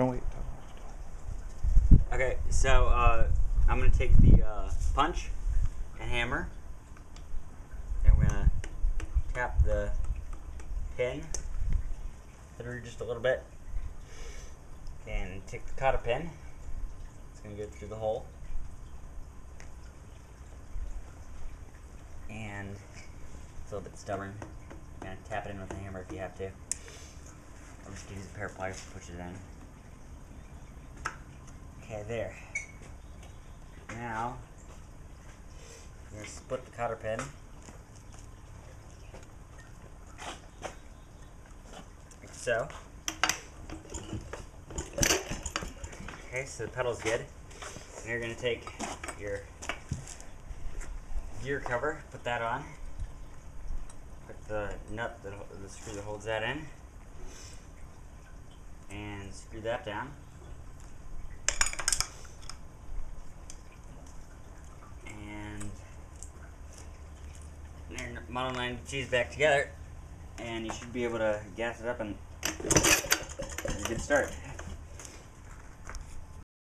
No wait. Okay, so uh, I'm gonna take the uh, punch and hammer, and we're gonna tap the pin through just a little bit, and take the cotter pin. It's gonna go through the hole, and it's a little bit stubborn. Gonna tap it in with a hammer if you have to. I'm just use a pair of pliers to push it in. Okay, there. Now, we're going to split the cotter pin. Like so. Okay, so the pedal's good. And you're going to take your gear cover, put that on. Put the nut, the screw that holds that in. And screw that down. and 92 is back together and you should be able to gas it up and get a good start.